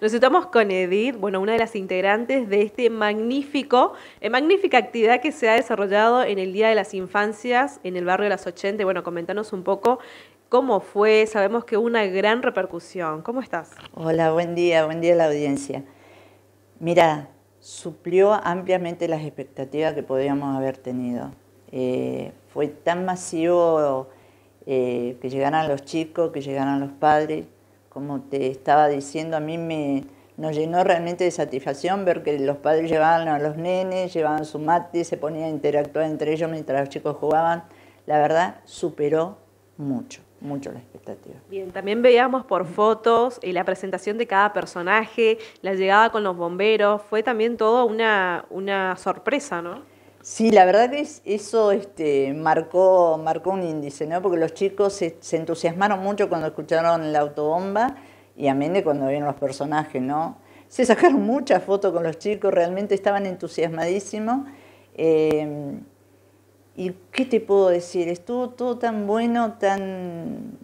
Nos estamos con Edith, bueno, una de las integrantes de este magnífico, eh, magnífica actividad que se ha desarrollado en el Día de las Infancias en el barrio de las 80. Bueno, comentanos un poco cómo fue, sabemos que una gran repercusión. ¿Cómo estás? Hola, buen día, buen día a la audiencia. Mira, suplió ampliamente las expectativas que podíamos haber tenido. Eh, fue tan masivo eh, que llegaran los chicos, que llegaran los padres como te estaba diciendo, a mí me nos llenó realmente de satisfacción ver que los padres llevaban a los nenes, llevaban su mate, se ponían a interactuar entre ellos mientras los chicos jugaban. La verdad, superó mucho, mucho la expectativa. Bien, también veíamos por fotos eh, la presentación de cada personaje, la llegada con los bomberos, fue también todo una, una sorpresa, ¿no? Sí, la verdad que eso este, marcó, un índice, ¿no? Porque los chicos se, entusiasmaron mucho cuando escucharon la autobomba y amén cuando vieron los personajes, ¿no? Se sacaron muchas fotos con los chicos, realmente estaban entusiasmadísimos. Eh, ¿Y qué te puedo decir? Estuvo todo tan bueno, tan,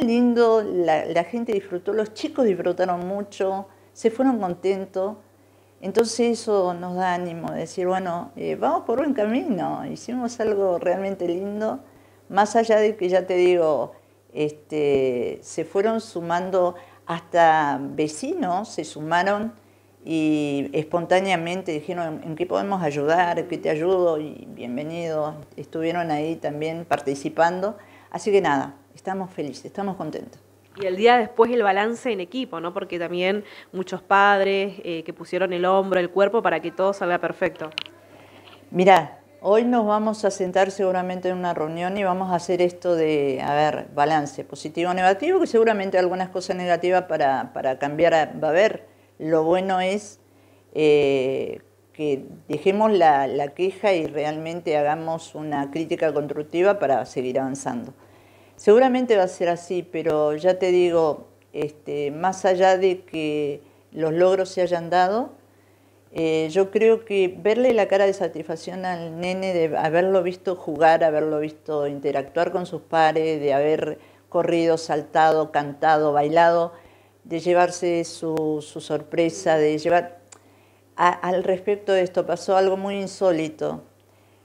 lindo, la gente disfrutó, los chicos disfrutaron mucho, se fueron contentos. Entonces eso nos da ánimo de decir, bueno, eh, vamos por buen camino, hicimos algo realmente lindo, más allá de que ya te digo, este, se fueron sumando hasta vecinos, se sumaron y espontáneamente dijeron, ¿en qué podemos ayudar? ¿Qué te ayudo? Y bienvenidos, estuvieron ahí también participando. Así que nada, estamos felices, estamos contentos. Y el día después el balance en equipo, ¿no? Porque también muchos padres eh, que pusieron el hombro, el cuerpo para que todo salga perfecto. Mira, hoy nos vamos a sentar seguramente en una reunión y vamos a hacer esto de, a ver, balance positivo o negativo, que seguramente algunas cosas negativas para, para cambiar va a haber. Lo bueno es eh, que dejemos la, la queja y realmente hagamos una crítica constructiva para seguir avanzando. Seguramente va a ser así, pero ya te digo, este, más allá de que los logros se hayan dado, eh, yo creo que verle la cara de satisfacción al nene de haberlo visto jugar, haberlo visto interactuar con sus pares, de haber corrido, saltado, cantado, bailado, de llevarse su, sorpresa, de llevar... al respecto de esto pasó algo muy insólito.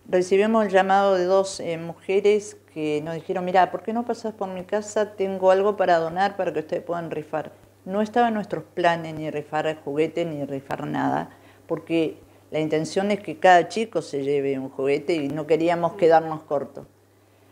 Recibimos el llamado de dos eh, mujeres que nos dijeron, mira, ¿por qué no pasas por mi casa? Tengo algo para donar para que ustedes puedan rifar. No estaba en nuestros planes ni rifar juguete ni rifar nada, porque la intención es que cada chico se lleve un juguete y no queríamos quedarnos cortos.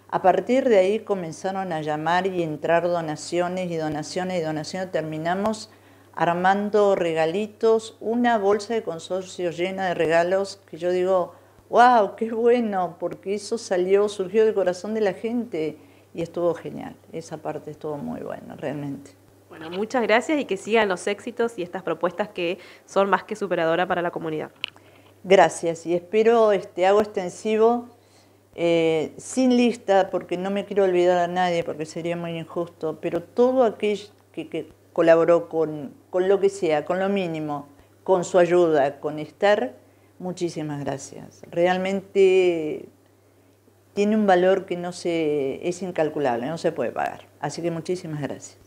A partir de ahí comenzaron a llamar y entrar donaciones y donaciones y donaciones. Terminamos armando regalitos, una bolsa de consorcio llena de regalos que yo digo, wow, qué bueno, porque eso salió, surgió del corazón de la gente y estuvo genial. Esa parte estuvo muy buena, realmente. Bueno, muchas gracias y que sigan los éxitos y estas propuestas que son más que superadoras para la comunidad. Gracias y espero, este, hago extensivo, eh, sin lista, porque no me quiero olvidar a nadie, porque sería muy injusto, pero todo aquel que, que colaboró con, con lo que sea, con lo mínimo, con su ayuda, con estar Muchísimas gracias. Realmente tiene un valor que no se, es incalculable, no se puede pagar. Así que muchísimas gracias.